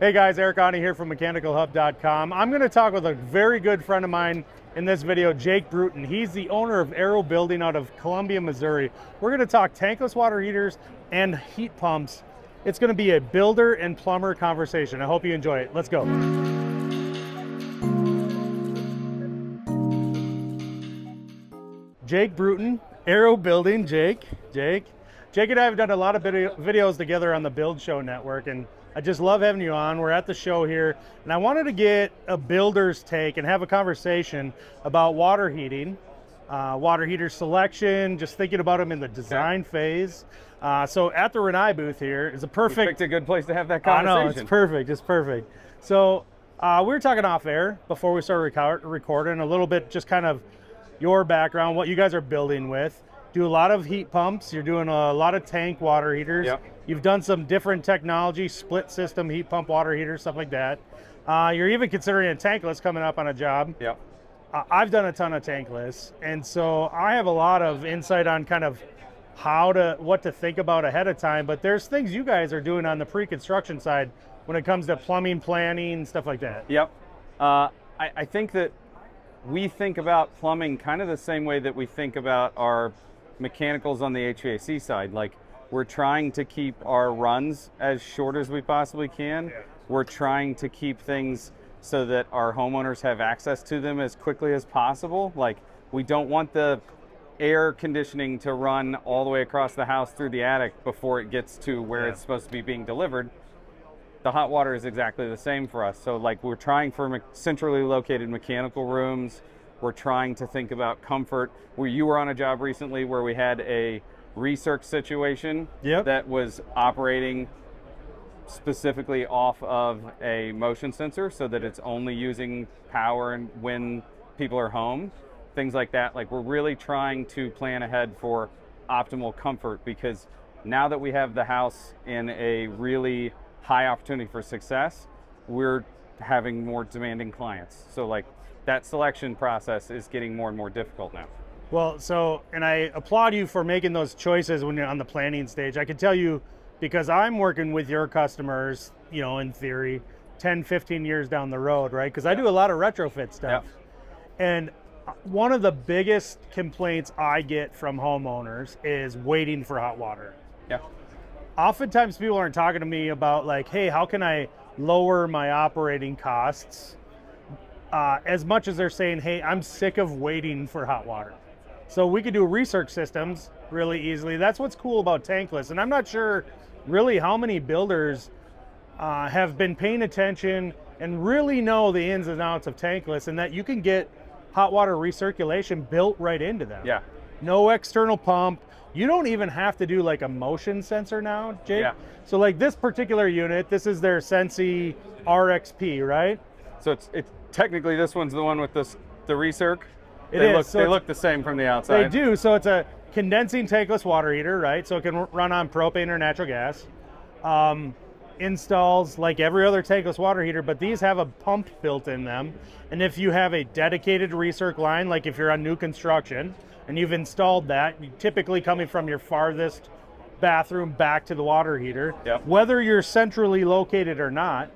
Hey guys, Eric Aune here from mechanicalhub.com. I'm going to talk with a very good friend of mine in this video, Jake Bruton. He's the owner of Aarow Building out of Columbia, Missouri. We're going to talk tankless water heaters and heat pumps. It's going to be a builder and plumber conversation. I hope you enjoy it. Let's go. Jake Bruton, Aarow Building. Jake, Jake. Jake and I have done a lot of video, videos together on the Build Show Network, and I just love having you on. We're at the show here, and I wanted to get a builder's take and have a conversation about water heating, uh, water heater selection, just thinking about them in the design okay. phase. Uh, so at the Rinnai booth here is a perfect. A good place to have that conversation. I know, it's perfect. It's perfect. So uh, we were talking off air before we started record recording a little bit, just kind of your background, what you guys are building with. Do a lot of heat pumps. You're doing a lot of tank water heaters. Yep. You've done some different technology, split system heat pump water heaters, stuff like that. Uh, you're even considering a tankless coming up on a job. Yep. Uh, I've done a ton of tankless, and so I have a lot of insight on kind of how to what to think about ahead of time. But there's things you guys are doing on the pre-construction side when it comes to plumbing, planning, stuff like that. Yep. Uh, I, I think that we think about plumbing kind of the same way that we think about our mechanicals on the HVAC side. Like we're trying to keep our runs as short as we possibly can. We're trying to keep things so that our homeowners have access to them as quickly as possible. Like we don't want the air conditioning to run all the way across the house through the attic before it gets to where yeah. it's supposed to be being delivered. The hot water is exactly the same for us. So like we're trying for centrally located mechanical rooms. We're trying to think about comfort. Where you were on a job recently where we had a recirc situation yep. that was operating specifically off of a motion sensor so that it's only using power and when people are home things like that like we're really trying to plan ahead for optimal comfort because now that we have the house in a really high opportunity for success we're having more demanding clients so like that selection process is getting more and more difficult now well, so, and I applaud you for making those choices when you're on the planning stage. I can tell you, because I'm working with your customers, you know, in theory, 10, 15 years down the road, right? Because I do a lot of retrofit stuff. And uh, one of the biggest complaints I get from homeowners is waiting for hot water. Yeah. Oftentimes people aren't talking to me about like, hey, how can I lower my operating costs? Uh, as much as they're saying, hey, I'm sick of waiting for hot water. So we could do recirc systems really easily. That's what's cool about tankless. And I'm not sure really how many builders uh, have been paying attention and really know the ins and outs of tankless and that you can get hot water recirculation built right into them. Yeah. No external pump. You don't even have to do like a motion sensor now, Jake. Yeah. So like this particular unit, this is their Sensei RXP, right? So it's it's technically this one's the one with this the recirc. It they is. Look, so they look the same from the outside. They do. So it's a condensing tankless water heater, right? So it can run on propane or natural gas. Um, installs like every other tankless water heater, but these have a pump built in them. And if you have a dedicated recirc line, like if you're on new construction and you've installed that, typically coming from your farthest bathroom back to the water heater, yep. whether you're centrally located or not,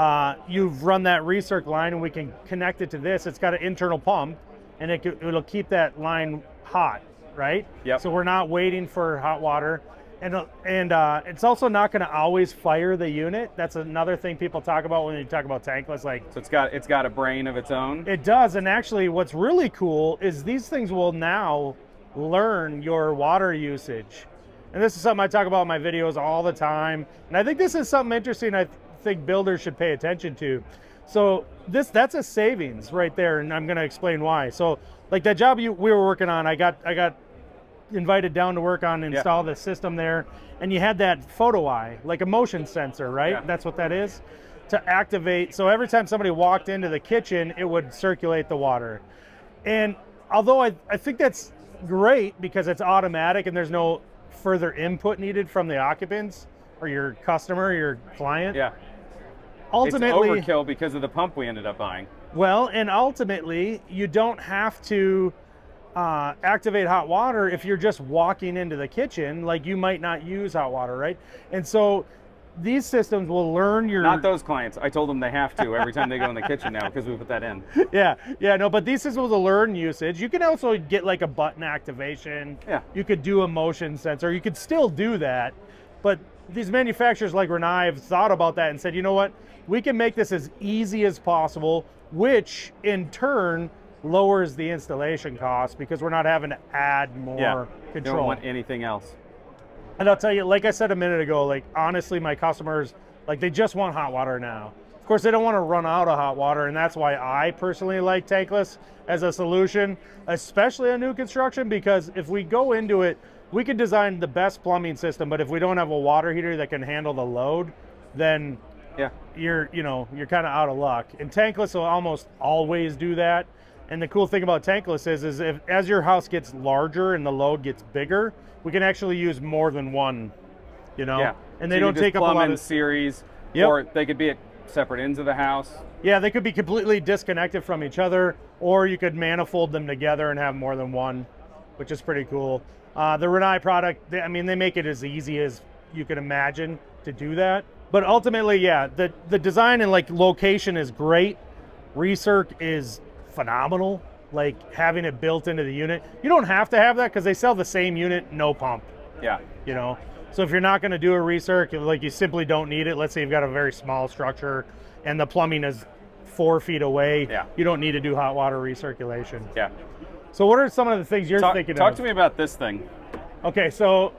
uh, you've run that recirc line and we can connect it to this. It's got an internal pump and it, it'll keep that line hot, right? Yep. So we're not waiting for hot water. And, and uh, it's also not going to always fire the unit. That's another thing people talk about when you talk about tankless. Like, so it's got it's got a brain of its own. It does, and actually, what's really cool is these things will now learn your water usage. And this is something I talk about in my videos all the time. And I think this is something interesting. I think builders should pay attention to. So this that's a savings right there, and I'm going to explain why. So like that job you we were working on, I got I got invited down to work on install yeah. the system there, and you had that photo eye, like a motion sensor, right? Yeah. That's what that is to activate. So every time somebody walked into the kitchen, it would circulate the water. And although I, I think that's great because it's automatic and there's no further input needed from the occupants or your customer, your client. Yeah ultimately it's overkill because of the pump we ended up buying. Well, and ultimately, you don't have to uh, activate hot water if you're just walking into the kitchen. Like you might not use hot water, right? And so these systems will learn your Not those clients. I told them they have to every time they go in the kitchen now because we put that in. yeah, yeah, no, but these systems will learn usage. You can also get like a button activation. Yeah. You could do a motion sensor. You could still do that, but these manufacturers like Rinnai have thought about that and said, you know what, we can make this as easy as possible, which in turn lowers the installation cost because we're not having to add more Yeah. control. Don't want anything else. And I'll tell you, like I said a minute ago, like honestly, my customers, like they just want hot water now. Of course, they don't want to run out of hot water, and that's why I personally like tankless as a solution, especially on new construction, because if we go into it, we can design the best plumbing system, but if we don't have a water heater that can handle the load, then Yeah. you're you know you're kind of out of luck. And tankless will almost always do that. And the cool thing about tankless is, is if as your house gets larger and the load gets bigger, we can actually use more than one. You know, Yeah. and they So don't take up a lot in of. series, Yep. or they could be at separate ends of the house. Yeah, they could be completely disconnected from each other, or you could manifold them together and have more than one, which is pretty cool. Uh, the Rinnai product, they, I mean, they make it as easy as you can imagine to do that. But ultimately, yeah, the the design and like location is great. Recirc is phenomenal. Like having it built into the unit, you don't have to have that because they sell the same unit, no pump Yeah. you know so if you're not going to do a recirc like you simply don't need it let's say you've got a very small structure and the plumbing is four feet away Yeah. you don't need to do hot water recirculation Yeah. So what are some of the things you're Talk, thinking talk of to me about this thing. okay so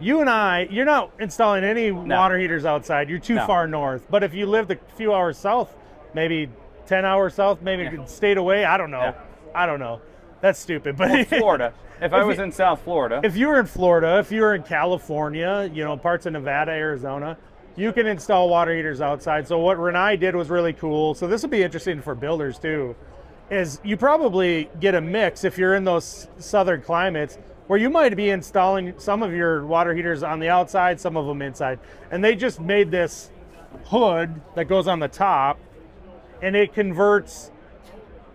you and i you're not installing any water heaters outside you're too No. far north but if you lived a few hours south maybe 10 hours south maybe Yeah. stayed away i don't know Yeah. i don't know that's stupid but Well, Florida. If I was you- in South Florida, if you were in Florida, if you were in California, you know, parts of Nevada, Arizona, you can install water heaters outside. So what Rinnai did was really cool. So this will be interesting for builders too. Is you probably get a mix if you're in those southern climates where you might be installing some of your water heaters on the outside, some of them inside. And they just made this hood that goes on the top and it converts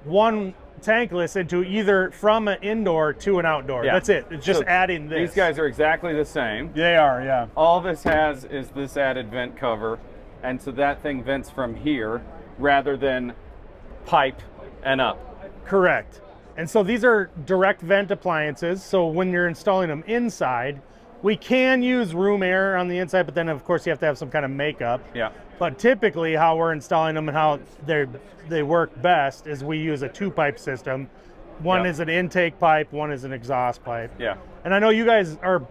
one tankless into either from an indoor to an outdoor. Yeah. That's it. It's just So adding this. these guys are exactly the same. They are, yeah. All this has is this added vent cover, and so that thing vents from here rather than pipe and up. Correct. And so these are direct vent appliances. So when you're installing them inside, we can use room air on the inside, but then of course you have to have some kind of makeup. Yeah. But typically, how we're installing them and how they they work best is we use a two pipe system. One Yeah. is an intake pipe, one is an exhaust pipe. Yeah. And I know you guys are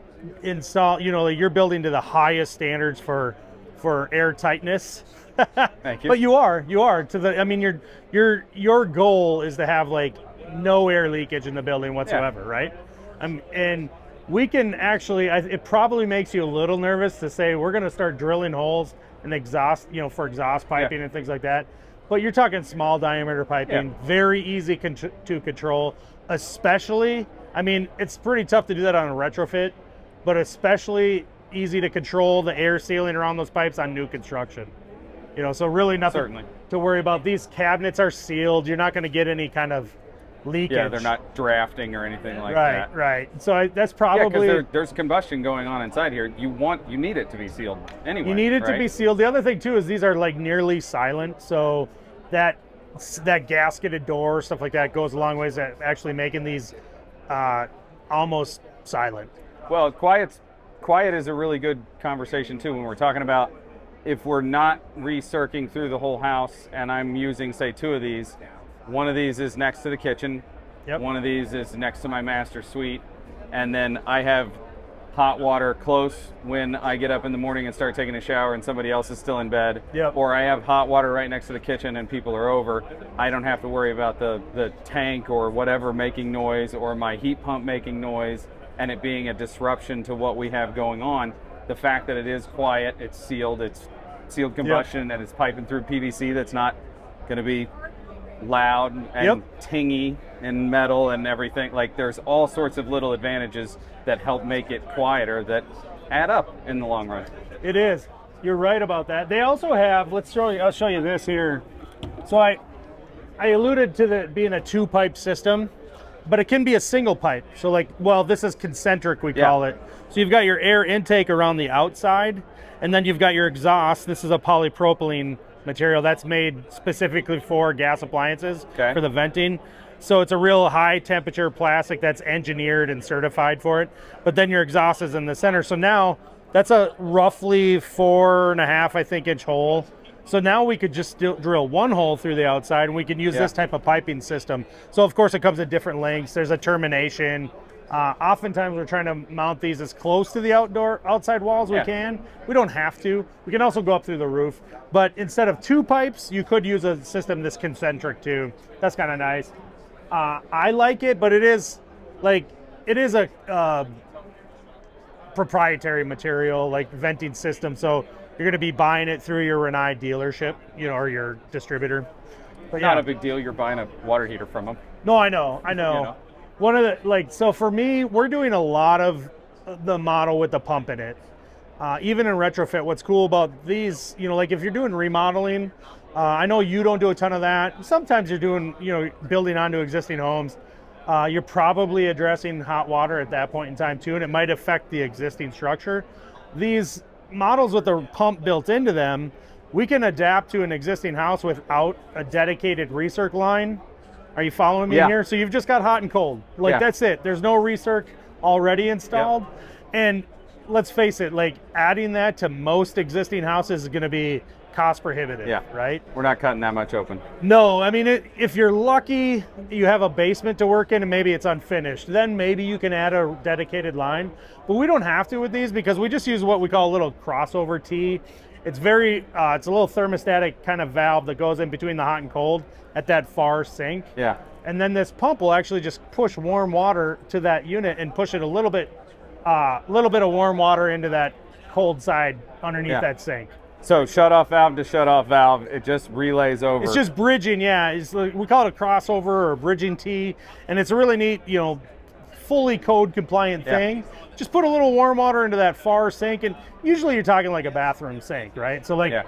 install, you know, you're building to the highest standards for for air tightness. Thank you. But you are, you are to the. I mean, your your your goal is to have like no air leakage in the building whatsoever, right? Um, and we can actually. I, it probably makes you a little nervous to say we're going to start drilling holes and exhaust, you know, for exhaust piping and things like that. But you're talking small diameter piping, Yeah. very easy con- to control, especially. I mean, it's pretty tough to do that on a retrofit, but especially easy to control the air sealing around those pipes on new construction. You know, so really nothing Certainly. to worry about. These cabinets are sealed. You're not going to get any kind of leakage. Yeah, they're not drafting or anything like right, that. right. Right. So I, that's Yeah, probably because there, there's combustion going on inside here. You want, you need it to be sealed anyway. you need it to be sealed. The other thing too is these are like nearly silent, so that that gasketed door stuff like that goes a long ways at actually making these uh, almost silent. Well, quiet's quiet is a really good conversation too when we're talking about if we're not recircing through the whole house and I'm using say two of these, one of these is next to the kitchen, Yep. one of these is next to my master suite, and then I have hot water close when I get up in the morning and start taking a shower and somebody else is still in bed. Yep. Or I have hot water right next to the kitchen and people are over. I don't have to worry about the, the tank or whatever making noise or my heat pump making noise and it being a disruption to what we have going on. The fact that it is quiet, it's sealed, it's sealed combustion, and it's piping through PVC that's not going to be loud and Yep. tingy and metal and everything. Like there's all sorts of little advantages that help make it quieter that add up in the long run. It is. You're right about that. They also have. Let's show you. I'll show you this here. So I, I alluded to the being a two pipe system. But it can be a single pipe. So like, well, this is concentric, we Yeah. call it. So you've got your air intake around the outside, and then you've got your exhaust. This is a polypropylene material that's made specifically for gas appliances Okay. for the venting. So it's a real high temperature plastic that's engineered and certified for it. But then your exhaust is in the center. So now that's a roughly four and a half, I think, inch hole. So now we could just still drill one hole through the outside and we can use Yeah. this type of piping system. So of course it comes at different lengths. There's a termination. Uh, oftentimes we're trying to mount these as close to the outdoor outside walls Yeah. we can. We don't have to. We can also go up through the roof. But instead of two pipes, you could use a system that's concentric too. That's kind of nice. Uh, I like it, but it is like it is a uh, proprietary material, like venting system. So you're going to be buying it through your Rinnai dealership, you know, or your distributor. But Not yeah. a big deal. You're buying a water heater from them. No, I know, I know. know? One of the like, so for me, we're doing a lot of the model with the pump in it. Uh, even in retrofit, what's cool about these, you know, like if you're doing remodeling, uh, I know you don't do a ton of that. Sometimes you're doing, you know, building onto existing homes. Uh, you're probably addressing hot water at that point in time too, and it might affect the existing structure. These models with the pump built into them, we can adapt to an existing house without a dedicated recirc line. Are you following me Yeah. here? So you've just got hot and cold. Like Yeah. that's it. There's no recirc already installed. And let's face it, like adding that to most existing houses is going to be cost prohibitive, Yeah. right? We're not cutting that much open. No, I mean, it, if you're lucky, you have a basement to work in and maybe it's unfinished, then maybe you can add a dedicated line. But we don't have to with these because we just use what we call a little crossover T. It's very, uh, it's a little thermostatic kind of valve that goes in between the hot and cold at that far sink. Yeah. And then this pump will actually just push warm water to that unit and push it a little bit, a uh, little bit of warm water into that cold side underneath Yeah. that sink. So shut off valve to shut off valve, it just relays over. It's just bridging, yeah. It's like, we call it a crossover or a bridging T, and it's a really neat, you know, fully code compliant Yeah. thing. Just put a little warm water into that far sink, and usually you're talking like a bathroom sink, right? So like, Yeah.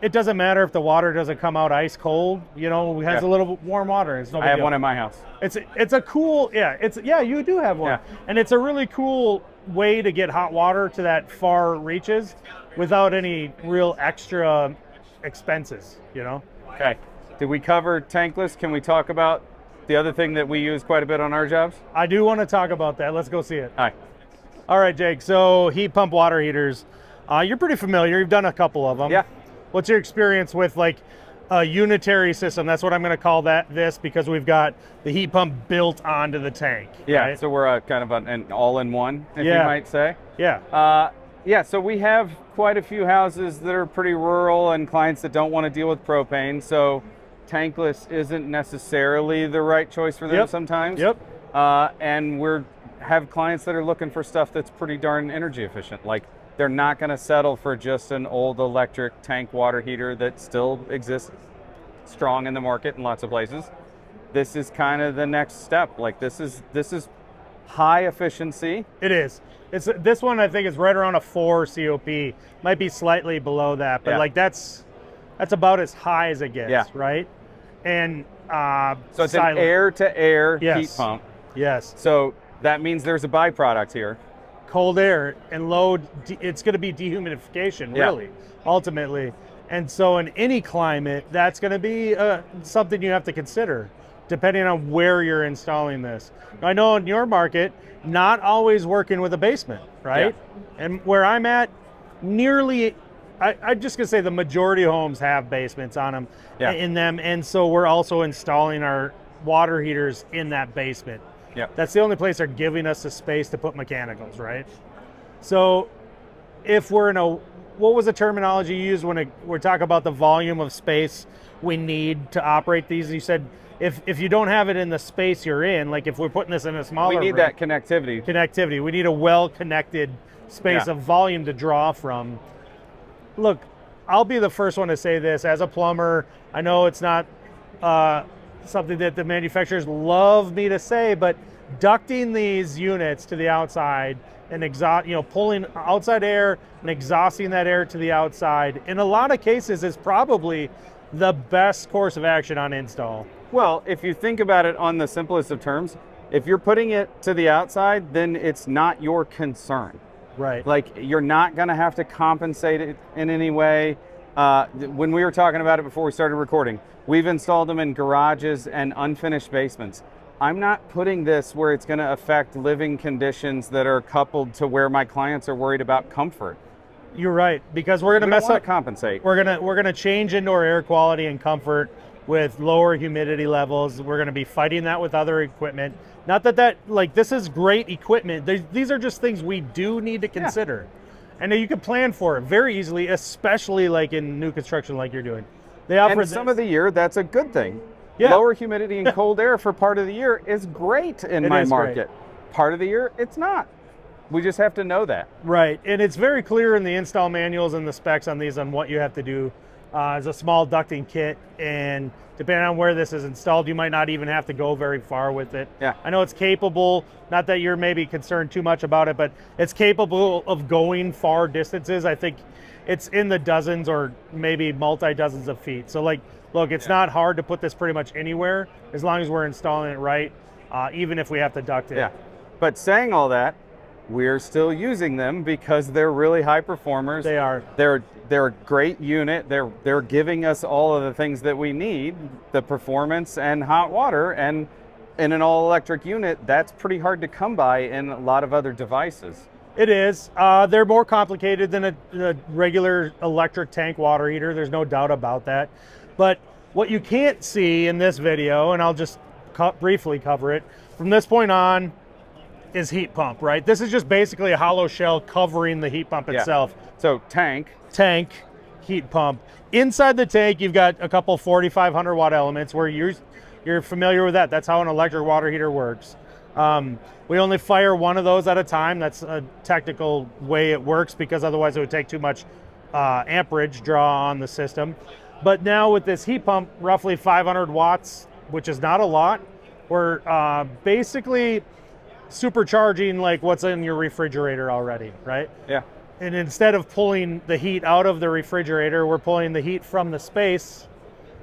it doesn't matter if the water doesn't come out ice cold. You know, it has Yeah. a little warm water. It's no I have deal. one in my house. It's it's a cool yeah it's yeah you do have one Yeah. and it's a really cool way to get hot water to that far reaches without any real extra expenses you know Okay. Did we cover tankless? Can we talk about the other thing that we use quite a bit on our jobs? I do want to talk about that let's go see it Hi. all right Jake so heat pump water heaters uh, you're pretty familiar you've done a couple of them Yeah. what's your experience with like a unitary system that's what I'm going to call that this because we've got the heat pump built onto the tank Yeah. right? So we're a kind of an, an all-in-one, if Yeah. you might say. yeah Uh, yeah, so we have quite a few houses that are pretty rural and clients that don't want to deal with propane. So tankless isn't necessarily the right choice for them Yep. sometimes. Yep. Uh, and we're have clients that are looking for stuff that's pretty darn energy efficient. Like they're not going to settle for just an old electric tank water heater that still exists strong in the market in lots of places. This is kind of the next step. Like this is this is high efficiency. It is. It's this one. I think is right around a four COP. Might be slightly below that, but Yeah. like that's that's about as high as it gets, Yeah. right? And uh, So it's silent. an air to air heat pump. Yes, So that means there's a byproduct here. cold air and low. It's going to be dehumidification, Yeah. really, ultimately. And so in any climate, that's going to be uh, something you have to consider, depending on where you're installing this. I know in your market, not always working with a basement, right? And where I'm at, nearly, I, I'm just gonna say the majority of homes have basements on them, Yeah. in them, and so we're also installing our water heaters in that basement. Yep. That's the only place they're giving us the space to put mechanicals, right? So if we're in a what was the terminology you used when it, we're talking about the volume of space we need to operate these? You said if if you don't have it in the space you're in, like if we're putting this in a smaller We need room, that connectivity. connectivity, we need a well connected space Yeah. of volume to draw from. Look, I'll be the first one to say this as a plumber. I know it's not uh, something that the manufacturers love me to say, but ducting these units to the outside and exhaust, you know, pulling outside air and exhausting that air to the outside, in a lot of cases, is probably the best course of action on install. Well, if you think about it on the simplest of terms, If you're putting it to the outside, then it's not your concern. Right. Like you're not going to have to compensate it in any way. Uh, when we were talking about it before we started recording, we've installed them in garages and unfinished basements. I'm not putting this where it's going to affect living conditions that are coupled to where my clients are worried about comfort. You're right because we're going to mess up. compensate. We're gonna we're gonna change indoor air quality and comfort with lower humidity levels. We're gonna be fighting that with other equipment. Not that that like this is great equipment. These these are just things we do need to consider, and you can plan for it very easily, especially like in new construction, like you're doing. They offer And some of the year, that's a good thing. Yeah. Lower humidity and cold air for part of the year is great in It my is great. market. Part of the year, it's not. We just have to know that. Right, and it's very clear in the install manuals and the specs on these on what you have to do uh, as a small ducting kit, and depending on where this is installed, you might not even have to go very far with it. Yeah. I know it's capable. Not that you're maybe concerned too much about it, but it's capable of going far distances. I think it's in the dozens or maybe multi dozens of feet. So like, look, it's not hard to put this pretty much anywhere as long as we're installing it right. Uh, even if we have to duct it. Yeah. But saying all that, we're still using them because they're really high performers. They are. They're they're a great unit. They're they're giving us all of the things that we need, the performance and hot water and in an all electric unit, that's pretty hard to come by in a lot of other devices. It is. Uh, they're more complicated than a, a regular electric tank water heater. There's no doubt about that. But what you can't see in this video, and I'll just briefly cover it, from this point on is heat pump, right? This is just basically a hollow shell covering the heat pump Yeah. itself. So tank, Tank, heat pump. Inside the tank, you've got a couple 4,500 watt elements where you're, you're familiar with that. That's how an electric water heater works. Um, we only fire one of those at a time. That's a technical way it works because otherwise it would take too much uh, amperage draw on the system. But now with this heat pump, roughly 500 watts, which is not a lot, we're uh, basically supercharging like what's in your refrigerator already, right? yeah. And instead of pulling the heat out of the refrigerator, we're pulling the heat from the space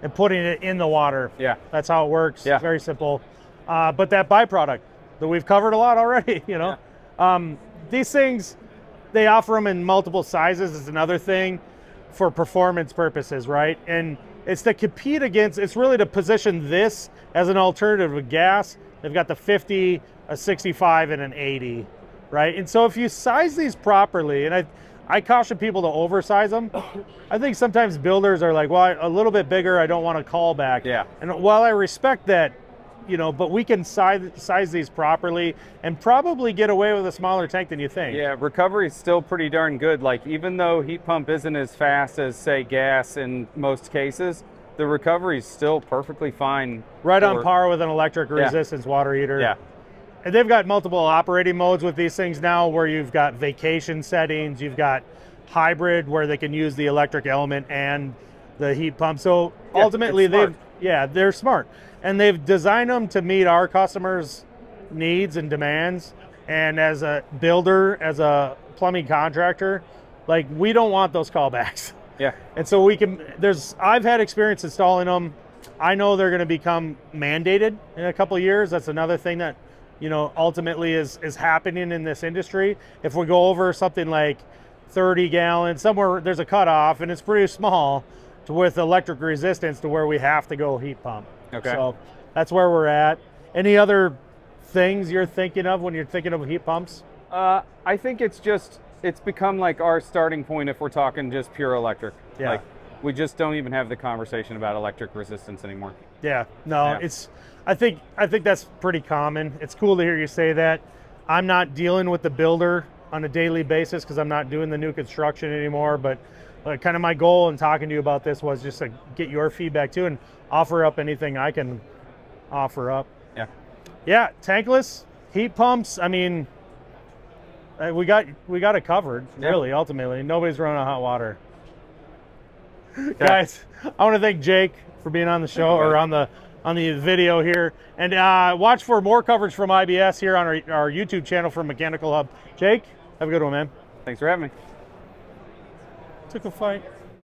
and putting it in the water. Yeah. That's how it works. Yeah. Very simple. Uh, but that byproduct that we've covered a lot already, you know, um, these things, they offer them in multiple sizes is another thing for performance purposes, right? And it's to compete against, it's really to position this as an alternative to gas. They've got the 50, a 65, and an 80, right? And so if you size these properly, and I, I caution people to oversize them. I think sometimes builders are like, well, a little bit bigger, I don't want to call back. Yeah. And while I respect that, you know, but we can size, size these properly and probably get away with a smaller tank than you think. Yeah, recovery is still pretty darn good. Like even though heat pump isn't as fast as say gas in most cases, the recovery is still perfectly fine. Right on par with an electric Yeah. resistance water heater. Yeah. And they've got multiple operating modes with these things now where you've got vacation settings, you've got hybrid where they can use the electric element and the heat pump. So Yeah, ultimately they've yeah, they're smart. And they've designed them to meet our customers' needs and demands. And as a builder, as a plumbing contractor, like we don't want those callbacks. Yeah. And so we can, there's, I've had experience installing them. I know they're going to become mandated in a couple of years. That's another thing that, you know, ultimately is, is happening in this industry. If we go over something like 30 gallons, somewhere there's a cutoff and it's pretty small to with electric resistance to where we have to go heat pump. Okay. So that's where we're at. Any other things you're thinking of when you're thinking of heat pumps? Uh, I think it's just it's become like our starting point if we're talking just pure electric. Yeah. Like we just don't even have the conversation about electric resistance anymore. Yeah, no, Yeah. it's. I think I think that's pretty common. It's cool to hear you say that. I'm not dealing with the builder on a daily basis because I'm not doing the new construction anymore. But uh, kind of my goal in talking to you about this was just to get your feedback too and offer up anything I can offer up. Yeah. Yeah, tankless heat pumps. I mean, uh, we got we got it covered. Yeah. Really, ultimately, nobody's running out of hot water. Guys, I want to thank Jake for being on the show or on the on the video here, and uh, watch for more coverage from IBS here on our, our YouTube channel for Mechanical Hub. Jake, have a good one, man. Thanks for having me. Took a fight.